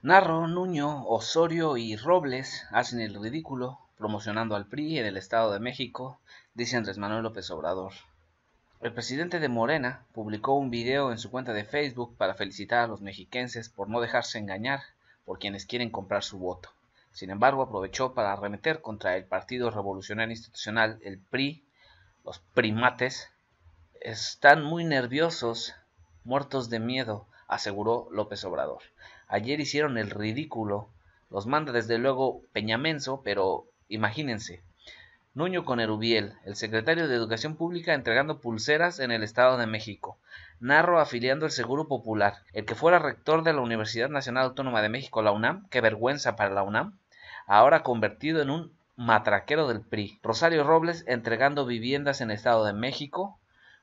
Narro, Nuño, Osorio y Robles hacen el ridículo promocionando al PRI en el Estado de México, dice Andrés Manuel López Obrador. El presidente de Morena publicó un video en su cuenta de Facebook para felicitar a los mexiquenses por no dejarse engañar por quienes quieren comprar su voto. Sin embargo, aprovechó para arremeter contra el Partido Revolucionario Institucional, el PRI, los primates. Están muy nerviosos, muertos de miedo, aseguró López Obrador. Ayer hicieron el ridículo. Los manda desde luego Peñamenso, pero imagínense. Nuño con Erubiel, el secretario de Educación Pública entregando pulseras en el Estado de México. Narro afiliando el Seguro Popular, el que fuera rector de la Universidad Nacional Autónoma de México, la UNAM, qué vergüenza para la UNAM, ahora convertido en un matraquero del PRI. Rosario Robles entregando viviendas en el Estado de México,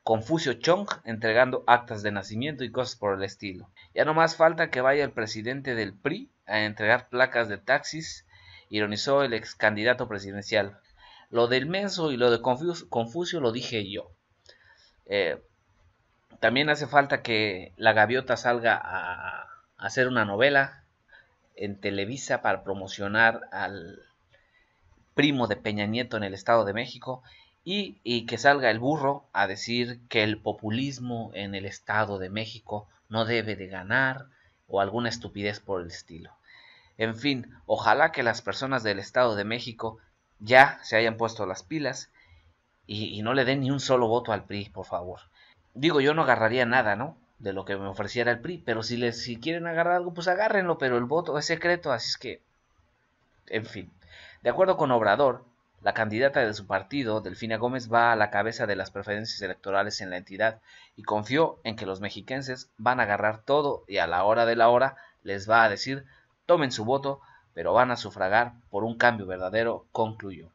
Confucio Chong entregando actas de nacimiento y cosas por el estilo. Ya no más falta que vaya el presidente del PRI a entregar placas de taxis, ironizó el ex candidato presidencial. Lo del menso y lo de Confucio, lo dije yo. Eh, también hace falta que la gaviota salga a hacer una novela en Televisa para promocionar al primo de Peña Nieto en el Estado de México y, que salga el burro a decir que el populismo en el Estado de México no debe de ganar o alguna estupidez por el estilo. En fin, ojalá que las personas del Estado de México ya se hayan puesto las pilas y, no le den ni un solo voto al PRI, por favor. Digo, yo no agarraría nada, ¿no? De lo que me ofreciera el PRI, pero si, les, si quieren agarrar algo, pues agárrenlo, pero el voto es secreto, así es que... En fin, de acuerdo con Obrador, la candidata de su partido, Delfina Gómez, va a la cabeza de las preferencias electorales en la entidad y confió en que los mexiquenses van a agarrar todo y a la hora de la hora les va a decir tomen su voto, pero van a sufragar por un cambio verdadero, concluyó.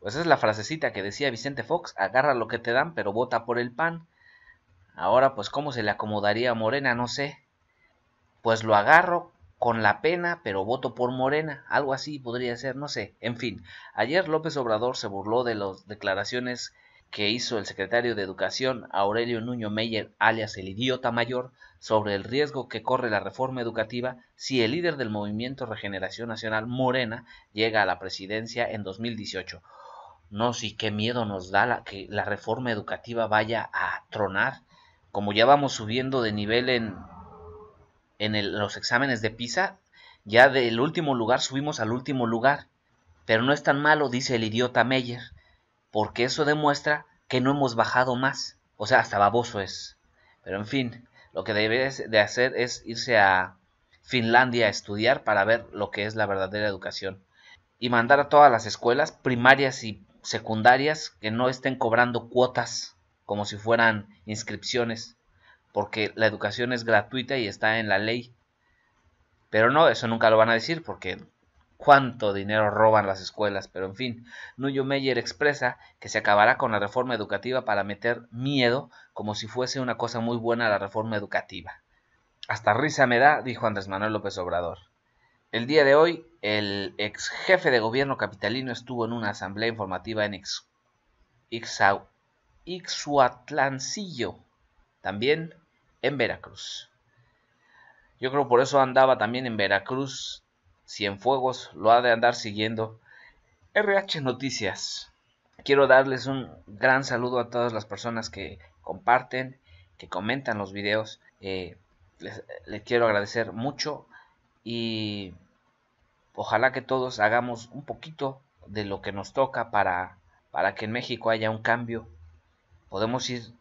Pues es la frasecita que decía Vicente Fox, agarra lo que te dan, pero vota por el pan. Ahora, pues, ¿cómo se le acomodaría a Morena? No sé. Pues lo agarro con la pena, pero voto por Morena, algo así podría ser, no sé. En fin, ayer López Obrador se burló de las declaraciones que hizo el secretario de Educación Aurelio Nuño Meyer, alias el idiota mayor, sobre el riesgo que corre la reforma educativa si el líder del movimiento Regeneración Nacional, Morena, llega a la presidencia en 2018. No, sí, qué miedo nos da la, que la reforma educativa vaya a tronar. Como ya vamos subiendo de nivel en, en los exámenes de PISA, ya del último lugar subimos al último lugar. Pero no es tan malo, dice el idiota Meyer, porque eso demuestra que no hemos bajado más. O sea, hasta baboso es. Pero en fin, lo que debes de hacer es irse a Finlandia a estudiar para ver lo que es la verdadera educación. Y mandar a todas las escuelas primarias y secundarias que no estén cobrando cuotas como si fueran inscripciones porque la educación es gratuita y está en la ley. Pero no, eso nunca lo van a decir porque cuánto dinero roban las escuelas, pero en fin, Nuyo Meyer expresa que se acabará con la reforma educativa para meter miedo como si fuese una cosa muy buena la reforma educativa. Hasta risa me da, dijo Andrés Manuel López Obrador. El día de hoy, el ex jefe de gobierno capitalino estuvo en una asamblea informativa en Ixhuatlancillo. También en Veracruz. Yo creo por eso andaba también en Veracruz. Cienfuegos lo ha de andar siguiendo. RH Noticias. Quiero darles un gran saludo a todas las personas que comparten, que comentan los videos. Eh, les, les quiero agradecer mucho y ojalá que todos hagamos un poquito de lo que nos toca para, para que en México haya un cambio. Podemos ir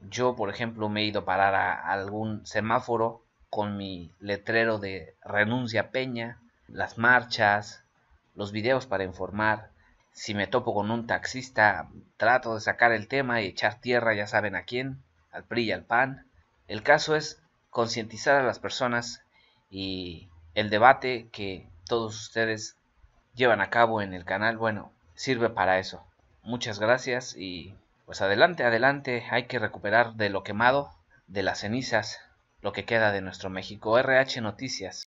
yo, por ejemplo, me he ido a parar a algún semáforo con mi letrero de renuncia Peña, las marchas, los videos para informar. Si me topo con un taxista, trato de sacar el tema y echar tierra, ya saben a quién, al PRI y al PAN. El caso es concientizar a las personas y el debate que todos ustedes llevan a cabo en el canal, bueno, sirve para eso. Muchas gracias y pues adelante, adelante, hay que recuperar de lo quemado, de las cenizas, lo que queda de nuestro México. RH Noticias.